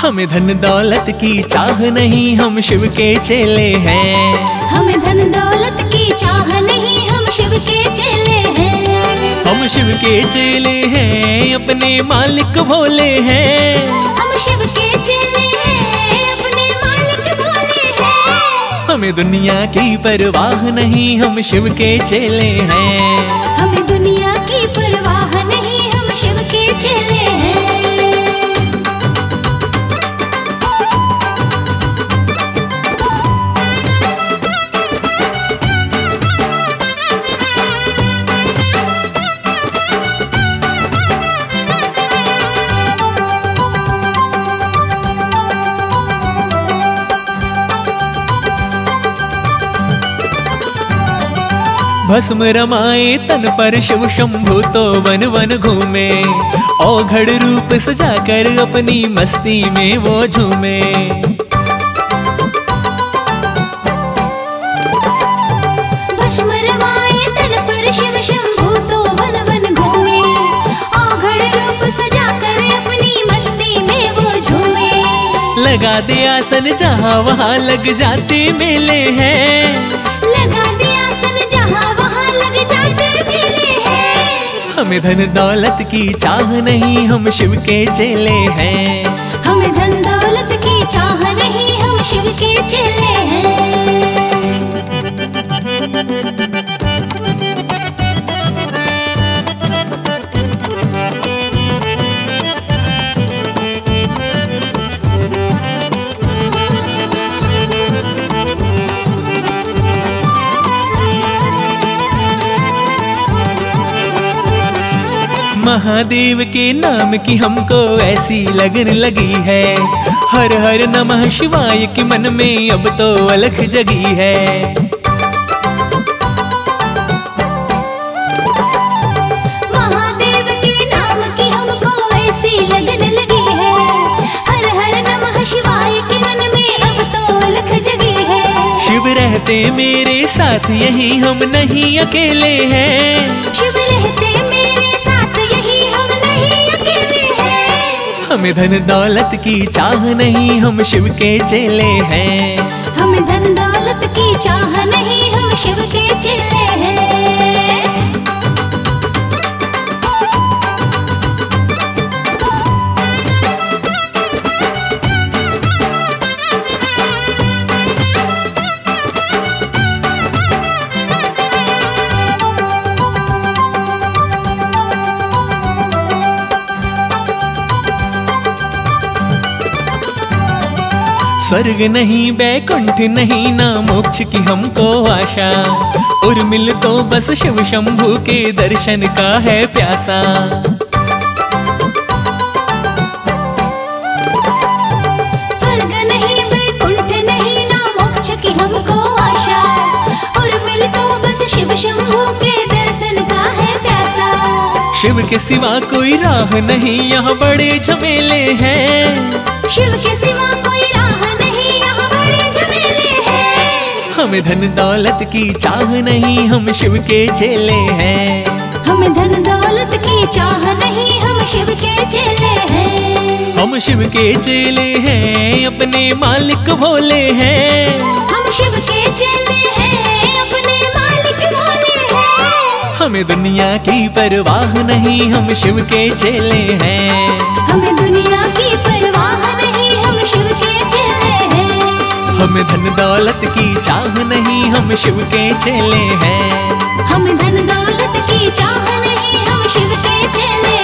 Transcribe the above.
हमें धन दौलत की चाह नहीं हम शिव के चेले हैं। हमें धन दौलत की चाह नहीं हम शिव के चेले हैं। हम शिव के चेले हैं अपने मालिक भोले हैं। हम शिव के चेले हैं अपने मालिक भोले हैं। हमें दुनिया की परवाह नहीं हम शिव के चेले हैं। हमें दुनिया की परवाह नहीं हम शिव के चेले भस्म रमाए तन पर शिव शंभु तो वन वन घूमे। औघड़ रूप अपनी में वो झूमे। भस्म रमाए तन पर शंभु तो वन वन घूमे। रूप सजा कर अपनी मस्ती में वो झूमे। लगा दे आसन जहाँ वहाँ लग जाते मेले हैं। हमें धन दौलत की चाह नहीं हम शिव के चेले हैं। हमें धन दौलत महादेव के नाम की हमको ऐसी लगन लगी है। हर हर नमः शिवाय के मन में अब तो अलख जगी है। महादेव के नाम की हमको ऐसी लगन लगी है। हर हर नमः शिवाय के मन में अब तो अलख जगी है। शिव रहते मेरे साथ यही हम नहीं अकेले हैं। शिव रहते हमें धन दौलत की चाह नहीं हम शिव के चेले हैं। हमें धन दौलत स्वर्ग नहीं बैकुंठ नहीं ना मोक्ष की हमको आशा। और मिल तो बस शिव शंभु के दर्शन का है प्यासा। स्वर्ग नहीं वैकुंठ नहीं ना मोक्ष की हमको आशा। और मिल तो बस शिव शंभु के दर्शन का है प्यासा। शिव के सिवा कोई राह नहीं यहाँ बड़े झमेले हैं। शिव के सिवा हमें धन दौलत की चाह नहीं हम शिव के चेले हैं। हमें धन दौलत की चाह नहीं हम शिव के चेले हैं। हम शिव के चेले हैं अपने मालिक भोले हैं। हम शिव के चेले हैं अपने मालिक भोले हैं। हमें दुनिया की परवाह नहीं हम शिव के चेले हैं। हमें दुनिया की हमें धन दौलत की चाह नहीं, हम शिव के चेले हैं। हमें धन दौलत की चाह नहीं, हम शिव के चेले